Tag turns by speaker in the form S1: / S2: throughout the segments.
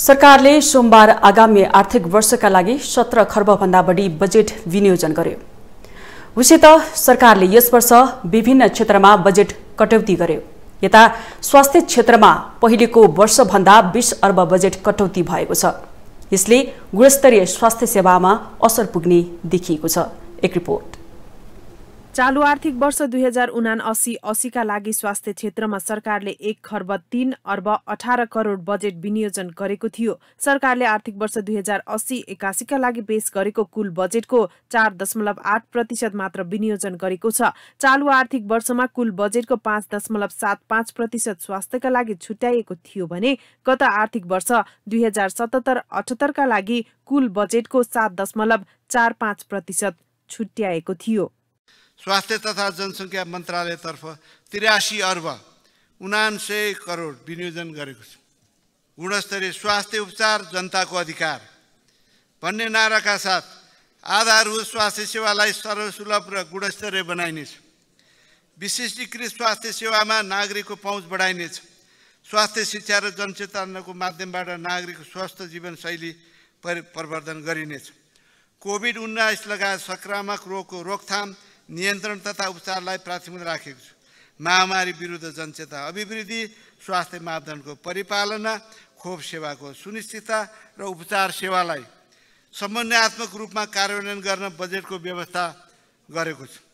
S1: सरकारले सोमबार आगामी आर्थिक वर्षका लागि सत्र खर्बभन्दा बढी बजेट विनियोजन गर्यो। उसै त सरकारले यस वर्ष विभिन्न क्षेत्रमा बजेट कटौती गर्यो। यता स्वास्थ्य क्षेत्रमा पहिलेको वर्षभन्दा बिस अर्ब बजेट कटौती भएको छ। यसले गुणस्तरीय स्वास्थ्य सेवामा असर पुग्ने देखिएको छ। एक रिपोर्ट।
S2: चालु आर्थिक वर्ष दुई हजार उना अस्सी अस्सीका लागि स्वास्थ्य क्षेत्रमा सरकारले एक खर्ब तीन अर्ब अठार करोड बजेट विनियोजन गरेको थियो। सरकारले आर्थिक वर्ष दुई हजार अस्सी एकासीका लागि पेश गरेको कुल बजेटको चार दशमलव आठ प्रतिशत मात्र विनियोजन गरेको छ। चालु आर्थिक वर्षमा कुल बजेटको पाँच दशमलव सात पाँच प्रतिशत स्वास्थ्यका लागि छुट्याइएको थियो भने गत आर्थिक वर्ष दुई हजार सतहत्तर अठहत्तरका लागि कुल बजेटको सात दशमलव चार पाँच प्रतिशत छुट्याएको थियो।
S3: स्वास्थ्य तथा जनसङ्ख्या मन्त्रालयतर्फ त्रियासी अर्ब उनान्सय करोड विनियोजन गरेको छ। गुणस्तरीय स्वास्थ्य उपचार जनताको अधिकार। भन्ने नाराका साथ आधारभूत स्वास्थ्य सेवालाई सर्वसुलभ र गुणस्तरीय बनाइनेछ। विशिष्टीकृत स्वास्थ्य सेवामा नागरिकको पहुँच बढाइनेछ। स्वास्थ्य शिक्षा र जनचेतनाको माध्यमबाट नागरिकको स्वस्थ जीवनशैली परिवर्तन गरिनेछ। कोभिड उन्नाइस लगायत सङ्क्रामक रोगको रोकथाम नियन्त्रण तथा उपचारलाई प्राथमिकता राखेको छु। महामारी विरुद्ध जनचेतना अभिवृद्धि स्वास्थ्य मापदण्डको परिपालना खोप सेवाको सुनिश्चितता र उपचार सेवालाई समन्वयात्मक रूपमा कार्यान्वयन गर्न बजेटको व्यवस्था गरेको छु।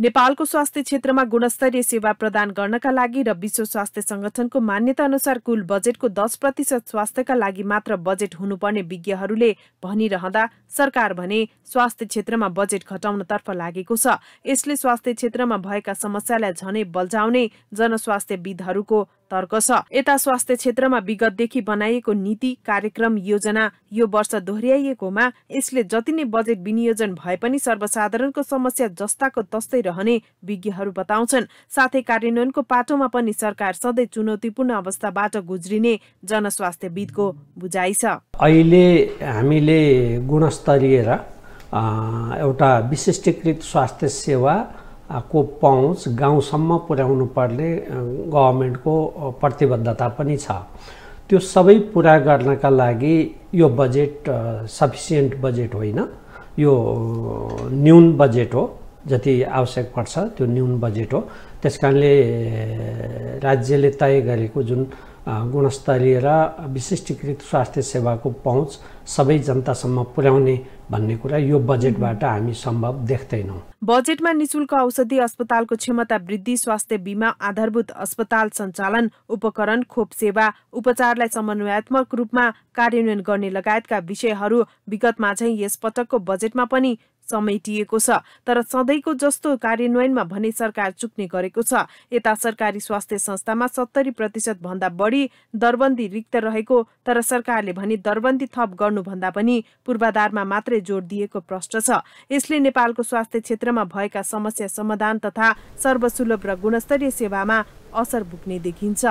S2: नेपालको स्वास्थ्य क्षेत्रमा गुणस्तरीय सेवा प्रदान गर्नका लागि र विश्व स्वास्थ्य संगठनको मान्यता अनुसार कुल बजेटको दस प्रतिशत स्वास्थ्यका लागि मात्र बजेट हुनुपर्ने विज्ञहरूले भनिरहँदा सरकार भने स्वास्थ्य क्षेत्रमा बजेट घटाउनतर्फ लागेको छ। यसले स्वास्थ्य क्षेत्रमा भएका समस्यालाई झनै बल्झाउने जनस्वास्थ्यविदहरूको तर्क छ। यता स्वास्थ्य क्षेत्रमा विगतदेखि बनाइएको नीति कार्यक्रम योजना यो वर्ष दोहोऱ्याइएकोमा यसले जति नै बजेट विनियोजन भए पनि सर्वसाधारणको समस्या जस्ताको तस्तै रहने विज्ञहरू बताउँछन्। साथै कार्यान्वयनको पाटोमा पनि सरकार सधैँ चुनौतीपूर्ण अवस्थाबाट गुज्रिने जनस्वास्थ्यविदको बुझाइ छ।
S4: अहिले हामीले गुणस्तरीय र एउटा विशिष्टीकृत स्वास्थ्य सेवा को पहुँच गाउँसम्म पुर्याउनु पर्ने गभर्मेन्टको प्रतिबद्धता पनि छ। त्यो सबै पुरा गर्नका लागि यो बजेट सफिसियन्ट बजेट होइन। यो न्यून बजेट हो जति आवश्यक पर्छ त्यो न्यून बजेट हो। त्यस कारणले राज्यले तय गरेको जुन गुणस्तरीय र विशिष्टीकृत स्वास्थ्य सेवाको पहुँच सबै जनतासम्म पुर्याउने भन्ने कुरा यो बजेटबाट हामी सम्भव देख्दैनौँ।
S2: बजेटमा निशुल्क औषधि अस्पतालको क्षमता वृद्धि स्वास्थ्य बिमा आधारभूत अस्पताल सञ्चालन उपकरण खोप सेवा उपचारलाई समन्वयात्मक रूपमा कार्यान्वयन गर्ने लगायतका विषयहरू विगतमा झै यस पटकको बजेटमा पनि समेटिएको छ। तर सधैँको जस्तो कार्यान्वयनमा भने सरकार चुक्ने गरेको छ। यता सरकारी स्वास्थ्य संस्थामा सत्तरी प्रतिशत भन्दा बढी दरबन्दी रिक्त रहेको तर सरकारले भने दरबन्दी थप गर्नुभन्दा पनि पूर्वाधारमा मात्रै जोड दिएको प्रश्न छ। यसले नेपालको स्वास्थ्य क्षेत्रमा भएका समस्या समाधान तथा सर्वसुलभ र गुणस्तरीय सेवामा असर पुग्ने देखिन्छ।